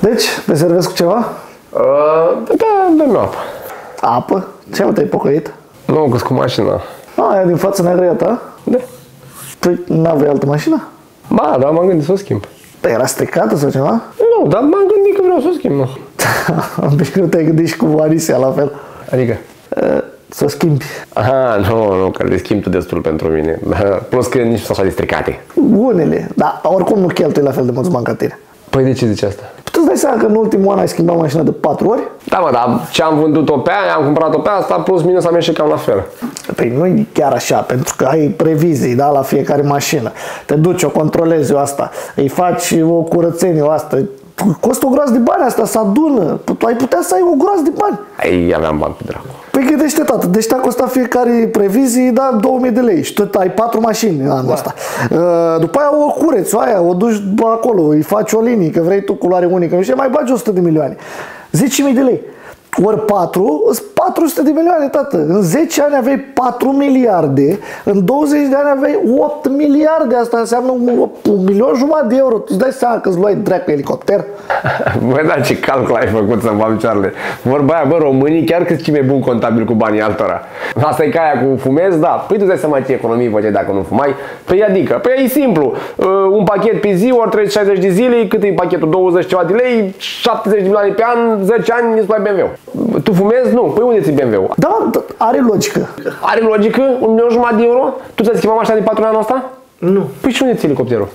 Deci, te servesc cu ceva? Uh, da, dă-mi apă. Apă? Ce mă te-ai pocăit? Nu, că cu mașina. A, aia din față neagră e a ta? Da. Păi, n-aveai altă mașină? Ba, dar m-am gândit să o schimb. Păi era stricată sau ceva? Nu, dar m-am gândit că vreau să o schimb, nu. Bine că nu te-ai gândit și cu Vanisia la fel. Adică? Uh, Să o schimbi. Aha, nu, nu, că le schimb tu destul pentru mine. Plus că nici nu sunt așa de stricate. Unele, dar oricum nu cheltui la fel de mulți bani ca tine. Păi de ce zici asta? Tu îți dai seama că în ultimul an ai schimbat mașina de 4 ori? Da, mă, dar ce am vândut-o pe aia, am cumpărat-o pe asta, plus minus am ieșit cam la fel. Păi nu e chiar așa, pentru că ai previzii da, la fiecare mașină. Te duci, o controlezi o asta, îi faci o curățenie o asta. Costă o groază de bani asta, să adună. Tu ai putea să ai o groază de bani. Ai, aveam bani pe dracu. Păi gândește, tată, deci te-a costat fiecare previzii, da, 2000 de lei și tu ai patru mașini în anul ăsta. Uh, După aia o cureți, o aia, o duci bă, acolo, îi faci o linie, că vrei tu culoare unică, nu știu, mai bagi 100 de milioane. 10.000 de lei. Ori 4, sunt 400 de milioane, tată. În 10 ani aveai 4 miliarde, în 20 de ani aveai 8 miliarde. Asta înseamnă un, un milion jumătate de euro. Tu îți dai seama că îți luai dracu elicopter? Bă, da, ce calcul ai făcut să-mi fac picioarele. Vorba aia, bă, românii chiar cât schimbe bun contabil cu banii altora. Asta e ca aia cu fumezi, da. Păi tu dai seama ce economii făceai dacă nu fumai. Păi adică, păi e simplu. Uh, un pachet pe zi, ori 30-60 de zile, cât e pachetul? 20 ceva de lei, 70 de milioane pe an, 10 ani, îți mai BMW. Tu fumezi? Nu. Păi unde ți BMW? Da, da, are logică. Are logică? Un milion jumătate de euro? Tu ți-ai schimbat mașina de 4 ani anul ăsta? Nu. Păi și unde ți elicopterul?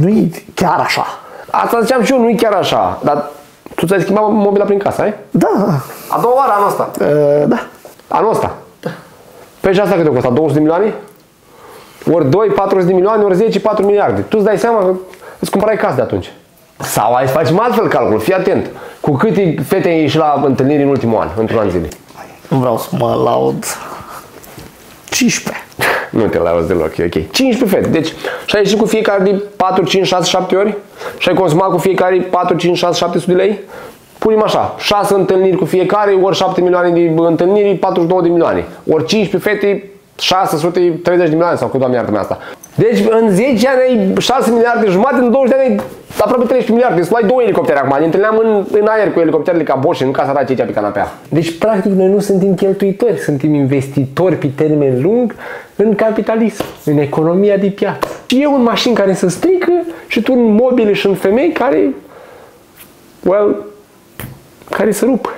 Nu e chiar așa. Asta ziceam și eu, nu e chiar așa. Dar tu ți-ai schimbat mobila prin casă, ai? Da, A doua oară anul ăsta. uh, da. Anul ăsta? Da. Păi și asta cât a costat? 200 de milioane? Ori 2, 400 de milioane, ori 10, 4 miliarde. Tu îți dai seama că îți cumpărai casă de atunci. Sau ai să faci altfel calcul, fii atent. Cu câte fete ai ieșit la întâlniri în ultimul an, într-un an zile? Nu vreau să mă laud. 15. Nu te lauzi deloc, e ok. 15 fete. Deci, și ai ieșit cu fiecare de 4, 5, 6, 7 ori? Și ai consumat cu fiecare 4, 5, 6, 700 de lei? Punem așa, 6 întâlniri cu fiecare, ori 7 milioane de întâlniri, 42 de milioane. Ori 15 fete, 630 de milioane sau cu doamne iartă asta. Deci în 10 ani ai 6 miliarde jumate, în 20 de ani ai aproape 13 miliarde. Îți luai două elicoptere acum. Ne întâlneam în, în aer cu elicopterele ca Bosch în casa ta ce pe canapea. Deci practic noi nu suntem cheltuitori, suntem investitori pe termen lung în capitalism, în economia de piață. Și eu în mașini care se strică și tu în mobile și în femei care, well, care se rup.